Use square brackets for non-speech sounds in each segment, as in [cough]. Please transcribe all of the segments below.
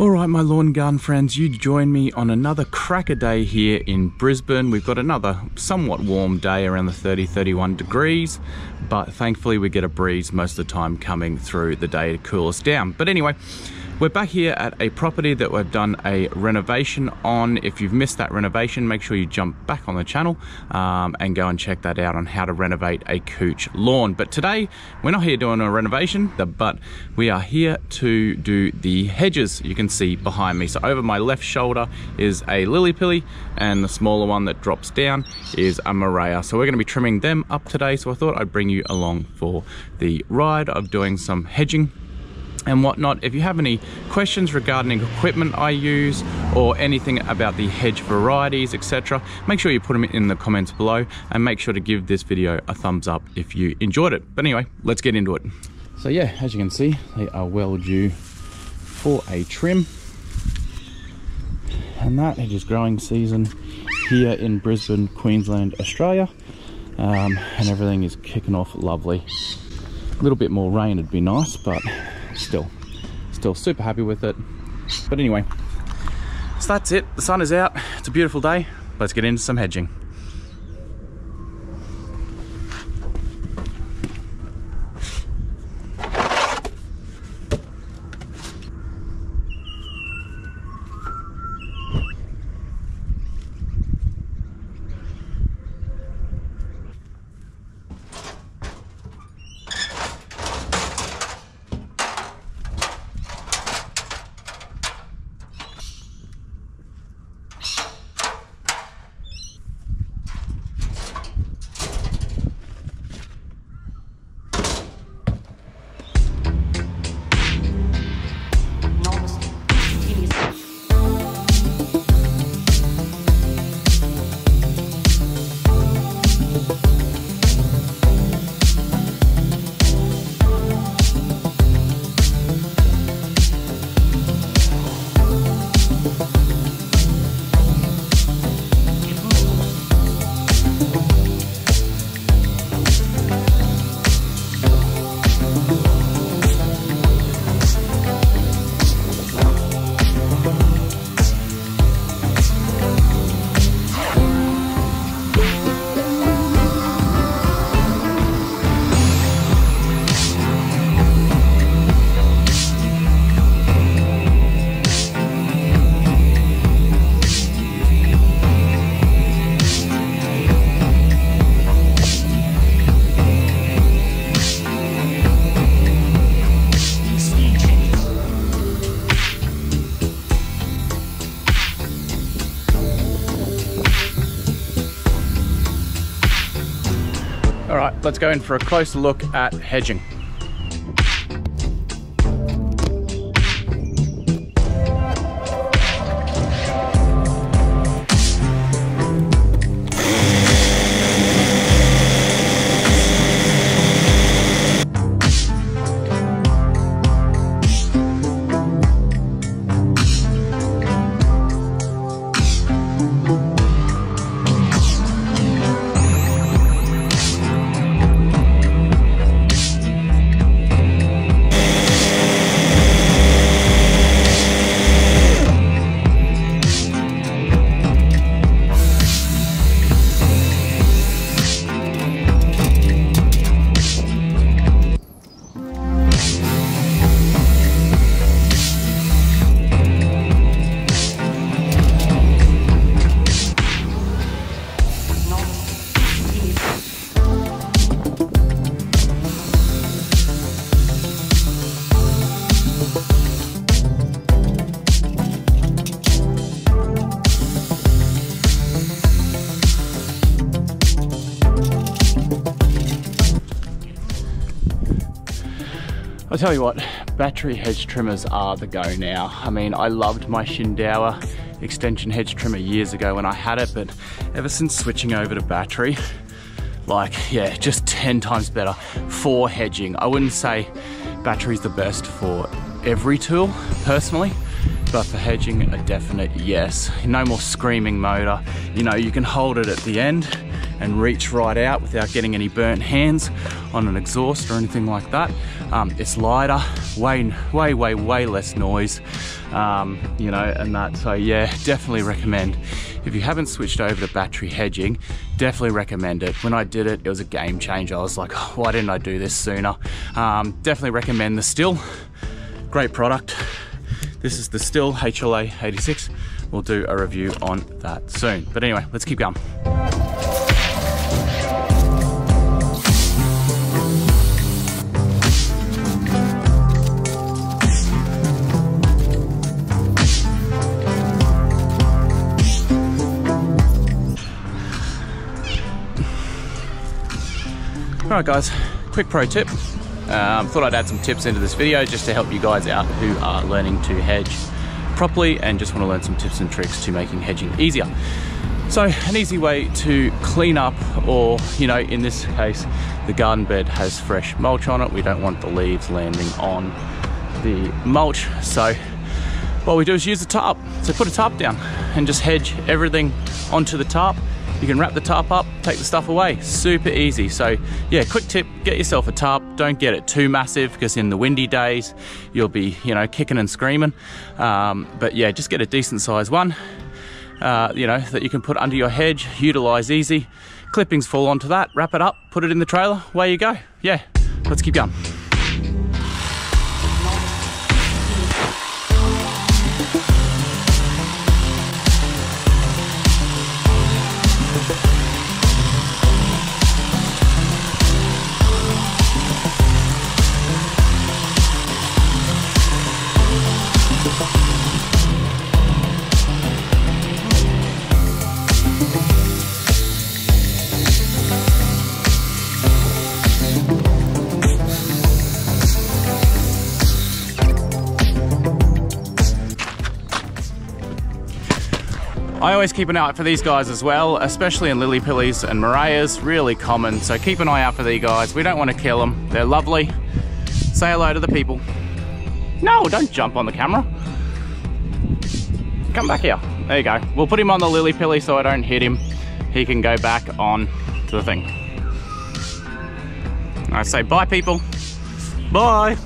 All right, my lawn garden friends, you join me on another cracker day here in Brisbane. We've got another somewhat warm day around the 30, 31 degrees, but thankfully we get a breeze most of the time coming through the day to cool us down. But anyway, we're back here at a property that we've done a renovation on. If you've missed that renovation, make sure you jump back on the channel um, and go and check that out on how to renovate a couch lawn. But today, we're not here doing a renovation, but we are here to do the hedges you can see behind me. So over my left shoulder is a lily pilly and the smaller one that drops down is a Murraya. So we're gonna be trimming them up today. So I thought I'd bring you along for the ride of doing some hedging and whatnot. If you have any questions regarding equipment I use or anything about the hedge varieties, etc., make sure you put them in the comments below and make sure to give this video a thumbs up if you enjoyed it. But anyway, let's get into it. So yeah, as you can see, they are well due for a trim. And that hedge growing season here in Brisbane, Queensland, Australia. Um, and everything is kicking off lovely. A little bit more rain would be nice, but still, still super happy with it. But anyway, so that's it. The sun is out. It's a beautiful day. Let's get into some hedging. All right, let's go in for a closer look at hedging. Tell you what, battery hedge trimmers are the go now. I mean, I loved my Shindaiwa extension hedge trimmer years ago when I had it, but ever since switching over to battery, like, yeah, just 10 times better for hedging. I wouldn't say battery's the best for every tool, personally, but for hedging, a definite yes. No more screaming motor. You know, you can hold it at the end and reach right out without getting any burnt hands on an exhaust or anything like that. Um, it's lighter, way, way, way, way less noise, um, you know, and that. So yeah, definitely recommend. If you haven't switched over to battery hedging, definitely recommend it. When I did it, it was a game changer. I was like, oh, why didn't I do this sooner? Um, definitely recommend the Stihl. Great product. This is the Stihl HLA 86. We'll do a review on that soon. But anyway, let's keep going. All right guys, quick pro tip. Um, thought I'd add some tips into this video just to help you guys out who are learning to hedge properly and just want to learn some tips and tricks to making hedging easier. So an easy way to clean up or, you know, in this case, the garden bed has fresh mulch on it. We don't want the leaves landing on the mulch. So what we do is use the tarp. So put a tarp down and just hedge everything onto the tarp you can wrap the tarp up, take the stuff away. Super easy. So yeah, quick tip, get yourself a tarp. Don't get it too massive because in the windy days, you'll be, you know, kicking and screaming. Um, but yeah, just get a decent size one, uh, you know, that you can put under your hedge, utilize easy. Clippings fall onto that, wrap it up, put it in the trailer, away you go. Yeah, let's keep going. I always keep an eye out for these guys as well, especially in lily pillies and murrayas, really common. So keep an eye out for these guys. We don't want to kill them. They're lovely. Say hello to the people. No, don't jump on the camera. Come back here. There you go. We'll put him on the lily pilly so I don't hit him. He can go back on to the thing. I say bye people. Bye.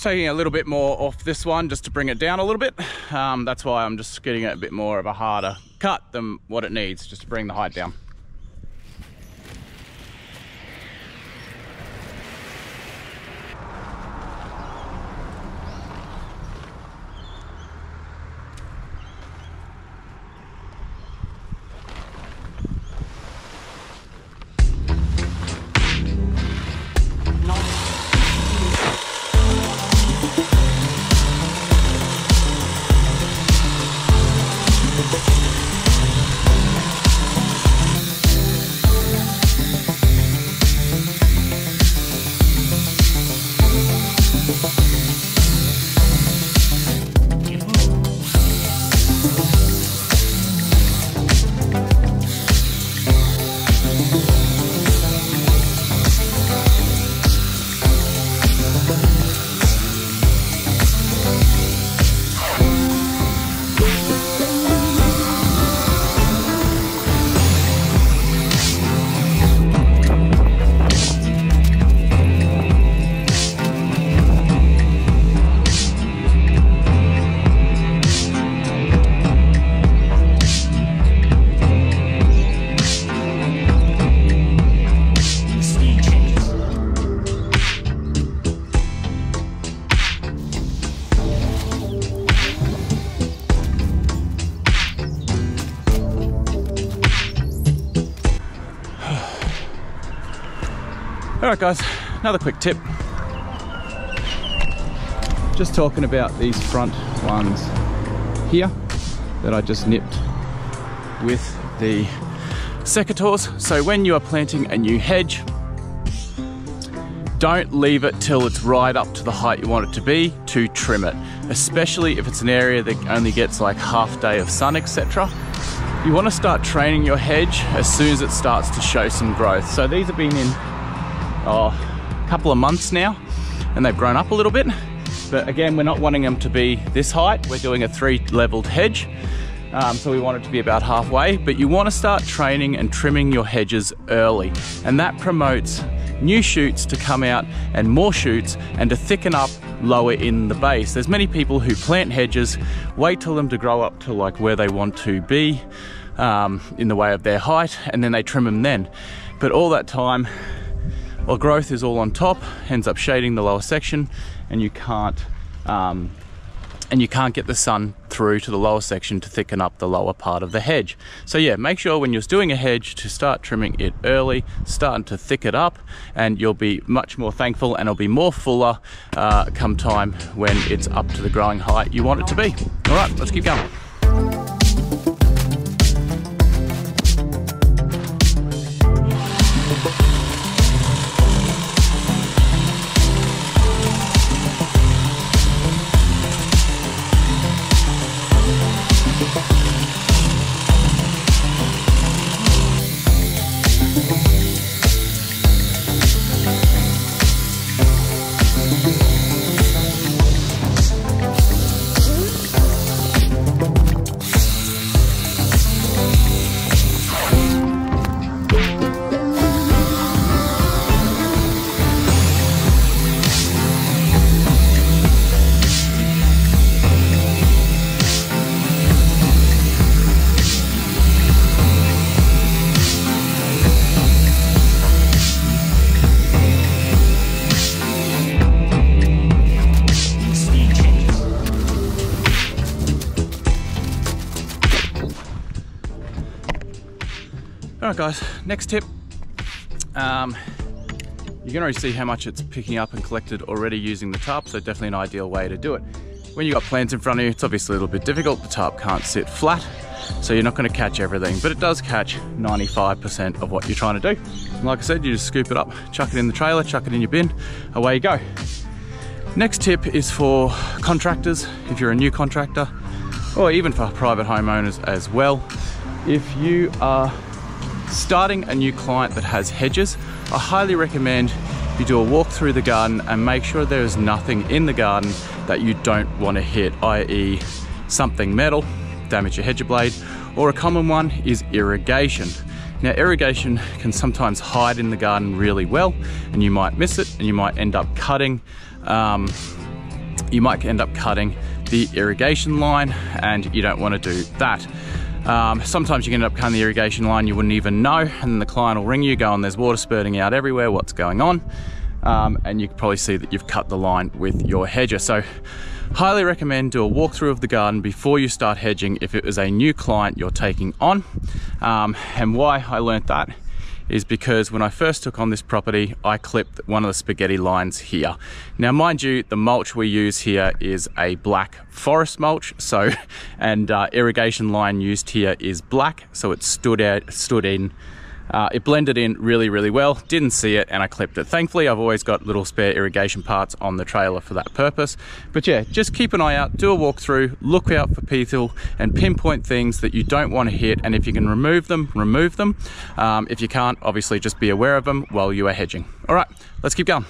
Just taking a little bit more off this one just to bring it down a little bit. Um, that's why I'm just getting it a bit more of a harder cut than what it needs just to bring the height down. Right, guys, another quick tip. Just talking about these front ones here that I just nipped with the secateurs. So when you are planting a new hedge, don't leave it till it's right up to the height you want it to be to trim it, especially if it's an area that only gets like half day of sun, etc. You want to start training your hedge as soon as it starts to show some growth. So these have been in oh, a couple of months now and they've grown up a little bit. But again, we're not wanting them to be this height. We're doing a three leveled hedge. Um, so we want it to be about halfway, but you want to start training and trimming your hedges early. And that promotes new shoots to come out and more shoots and to thicken up lower in the base. There's many people who plant hedges, wait till them to grow up to like where they want to be um, in the way of their height, and then they trim them then. But all that time, well, growth is all on top, ends up shading the lower section, and you can't um, and you can't get the sun through to the lower section to thicken up the lower part of the hedge. So yeah, make sure when you're doing a hedge to start trimming it early, starting to thick it up, and you'll be much more thankful and it'll be more fuller uh, come time when it's up to the growing height you want it to be. All right, let's keep going. Guys, next tip. Um, you can already see how much it's picking up and collected already using the tarp, so definitely an ideal way to do it. When you've got plants in front of you, it's obviously a little bit difficult. The tarp can't sit flat, so you're not gonna catch everything, but it does catch 95% of what you're trying to do. And like I said, you just scoop it up, chuck it in the trailer, chuck it in your bin, away you go. Next tip is for contractors, if you're a new contractor, or even for private homeowners as well. If you are starting a new client that has hedges, I highly recommend you do a walk through the garden and make sure there is nothing in the garden that you don't want to hit, i.e. something metal, damage your hedge blade, or a common one is irrigation. Now irrigation can sometimes hide in the garden really well and you might miss it and you might end up cutting um, you might end up cutting the irrigation line and you don't want to do that. Um, sometimes you can end up cutting the irrigation line you wouldn't even know and the client will ring you going there's water spurting out everywhere what's going on? Um, and you can probably see that you've cut the line with your hedger. So highly recommend do a walkthrough of the garden before you start hedging if it is a new client you're taking on. Um, and why I learned that is because when I first took on this property, I clipped one of the spaghetti lines here. Now, mind you, the mulch we use here is a black forest mulch, so, [laughs] and uh, irrigation line used here is black, so it stood out, stood in uh, it blended in really, really well. Didn't see it and I clipped it. Thankfully, I've always got little spare irrigation parts on the trailer for that purpose. But yeah, just keep an eye out, do a walkthrough, look out for people and pinpoint things that you don't want to hit. And if you can remove them, remove them. Um, if you can't, obviously just be aware of them while you are hedging. All right, let's keep going.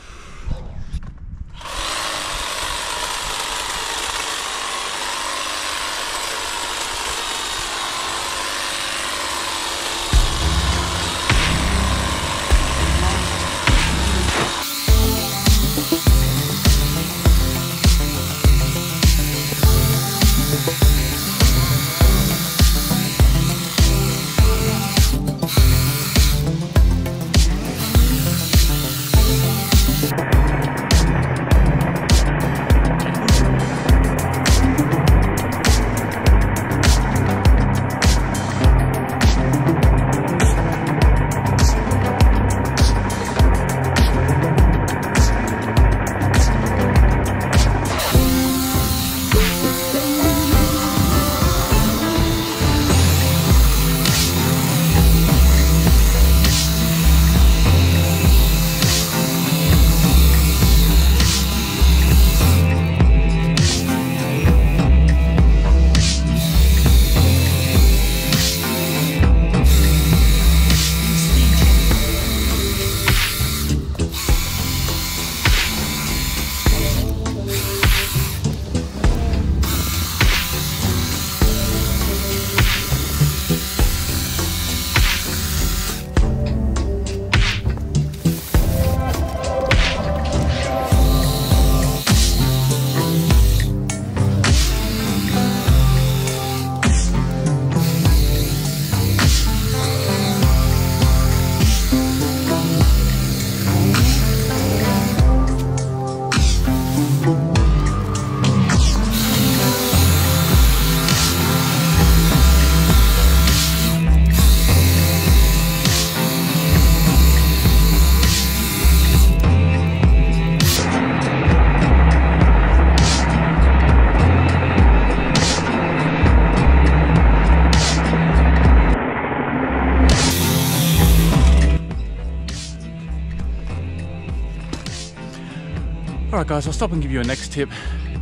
Stop and give you a next tip.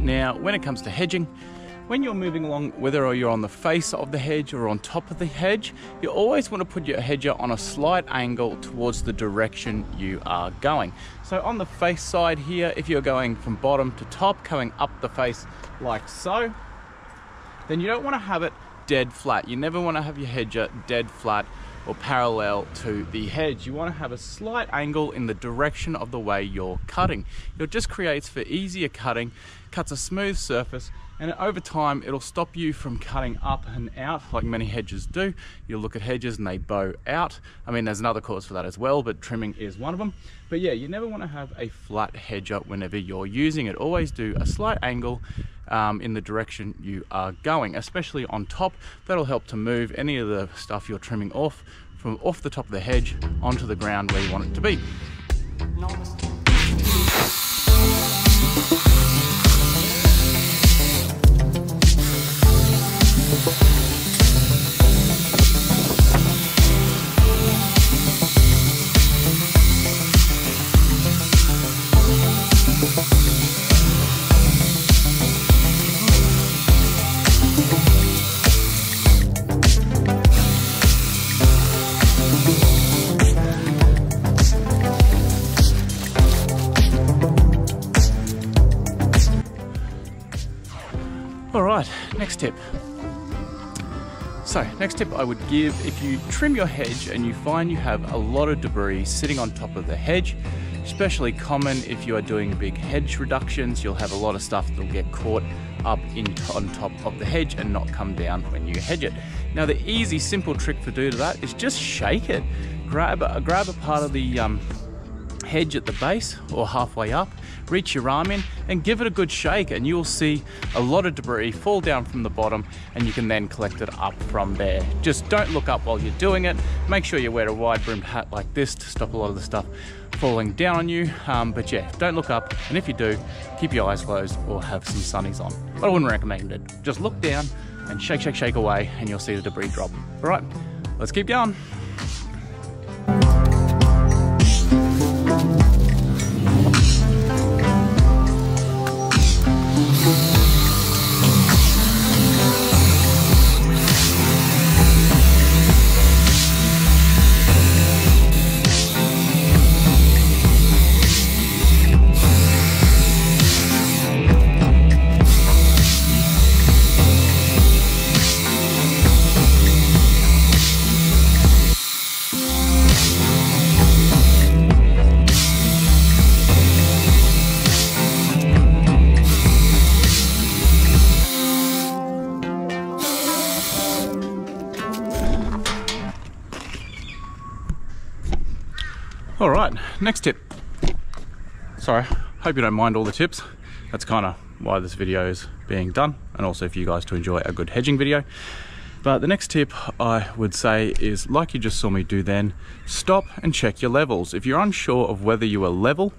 Now, when it comes to hedging, when you're moving along, whether or you're on the face of the hedge or on top of the hedge, you always want to put your hedger on a slight angle towards the direction you are going. So on the face side here, if you're going from bottom to top, coming up the face like so, then you don't want to have it dead flat. You never want to have your hedger dead flat or parallel to the hedge. You want to have a slight angle in the direction of the way you're cutting. It just creates for easier cutting, cuts a smooth surface, and over time it'll stop you from cutting up and out like many hedges do. You'll look at hedges and they bow out. I mean, there's another cause for that as well, but trimming is one of them. But yeah, you never want to have a flat hedge up whenever you're using it. Always do a slight angle um, in the direction you are going, especially on top. That'll help to move any of the stuff you're trimming off from off the top of the hedge onto the ground where you want it to be. So, next tip I would give if you trim your hedge and you find you have a lot of debris sitting on top of the hedge, especially common if you are doing big hedge reductions, you'll have a lot of stuff that'll get caught up in on top of the hedge and not come down when you hedge it. Now, the easy, simple trick to do to that is just shake it. Grab a, grab a part of the um, hedge at the base or halfway up, reach your arm in and give it a good shake and you'll see a lot of debris fall down from the bottom and you can then collect it up from there. Just don't look up while you're doing it. Make sure you wear a wide brimmed hat like this to stop a lot of the stuff falling down on you. Um, but yeah, don't look up. And if you do, keep your eyes closed or have some sunnies on. But I wouldn't recommend it. Just look down and shake, shake, shake away and you'll see the debris drop. All right, let's keep going. All right, next tip. Sorry, hope you don't mind all the tips. That's kind of why this video is being done and also for you guys to enjoy a good hedging video. But the next tip I would say is like you just saw me do then, stop and check your levels. If you're unsure of whether you are level,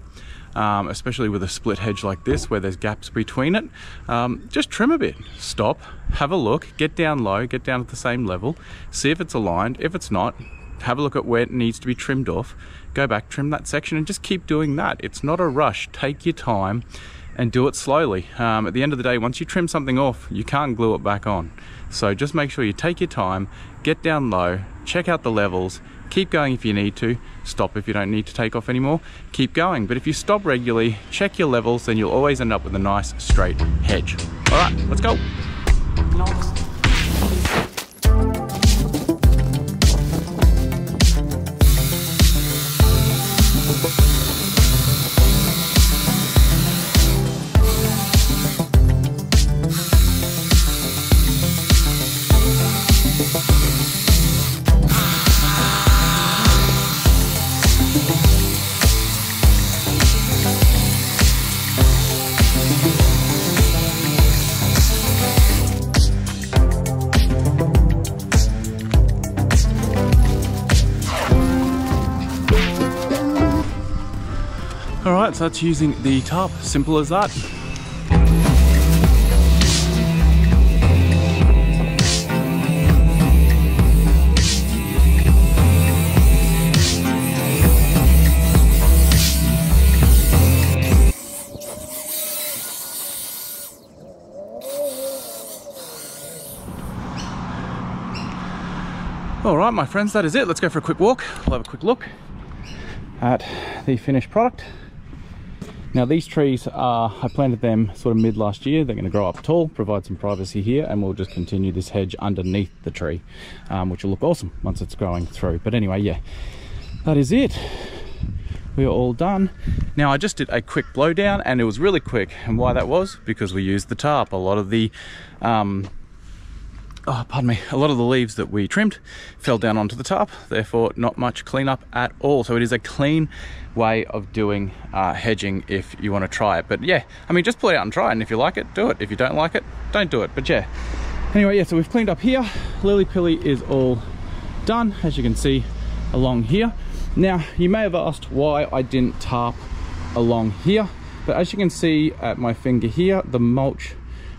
um, especially with a split hedge like this where there's gaps between it, um, just trim a bit. Stop, have a look, get down low, get down at the same level, see if it's aligned. If it's not, have a look at where it needs to be trimmed off, go back, trim that section, and just keep doing that. It's not a rush. Take your time and do it slowly. Um, at the end of the day, once you trim something off, you can't glue it back on. So just make sure you take your time, get down low, check out the levels, keep going if you need to, stop if you don't need to take off anymore, keep going. But if you stop regularly, check your levels, then you'll always end up with a nice straight hedge. All right, let's go. Alright, so that's using the tarp, simple as that. All right, my friends, that is it. Let's go for a quick walk. We'll have a quick look at the finished product. Now these trees are, I planted them sort of mid last year. They're gonna grow up tall, provide some privacy here, and we'll just continue this hedge underneath the tree, um, which will look awesome once it's growing through. But anyway, yeah, that is it. We are all done. Now I just did a quick blowdown and it was really quick. And why that was? Because we used the tarp. A lot of the um, oh, pardon me, a lot of the leaves that we trimmed fell down onto the tarp, therefore not much cleanup at all. So it is a clean way of doing uh, hedging if you want to try it. But yeah, I mean, just pull it out and try it. And if you like it, do it. If you don't like it, don't do it. But yeah, anyway, yeah, so we've cleaned up here. Lily Pilly is all done, as you can see along here. Now, you may have asked why I didn't tarp along here. But as you can see at my finger here, the mulch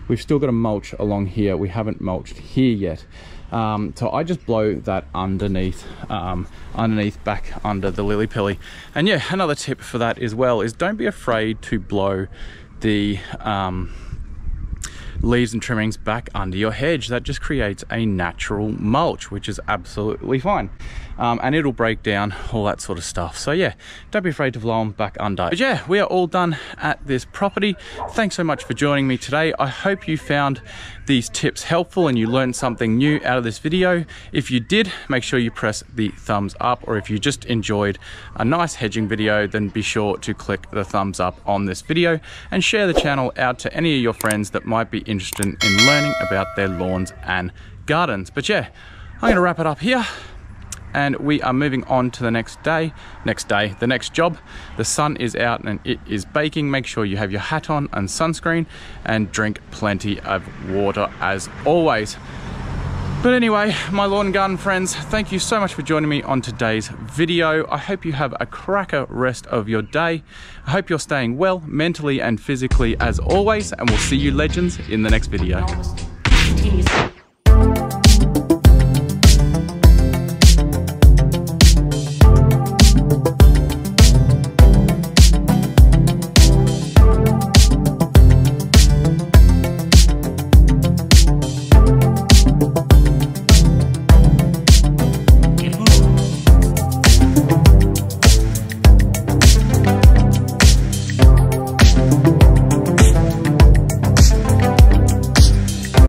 We've still got a mulch along here. We haven't mulched here yet. Um, so I just blow that underneath, um, underneath back under the lily pilly. And yeah, another tip for that as well is don't be afraid to blow the um, leaves and trimmings back under your hedge. That just creates a natural mulch, which is absolutely fine. Um, and it'll break down all that sort of stuff. So yeah don't be afraid to blow them back under. But yeah we are all done at this property. Thanks so much for joining me today. I hope you found these tips helpful and you learned something new out of this video. If you did make sure you press the thumbs up or if you just enjoyed a nice hedging video then be sure to click the thumbs up on this video and share the channel out to any of your friends that might be interested in learning about their lawns and gardens. But yeah i'm to wrap it up here and we are moving on to the next day next day the next job the sun is out and it is baking make sure you have your hat on and sunscreen and drink plenty of water as always but anyway, my lawn and garden friends, thank you so much for joining me on today's video. I hope you have a cracker rest of your day. I hope you're staying well, mentally and physically as always, and we'll see you legends in the next video.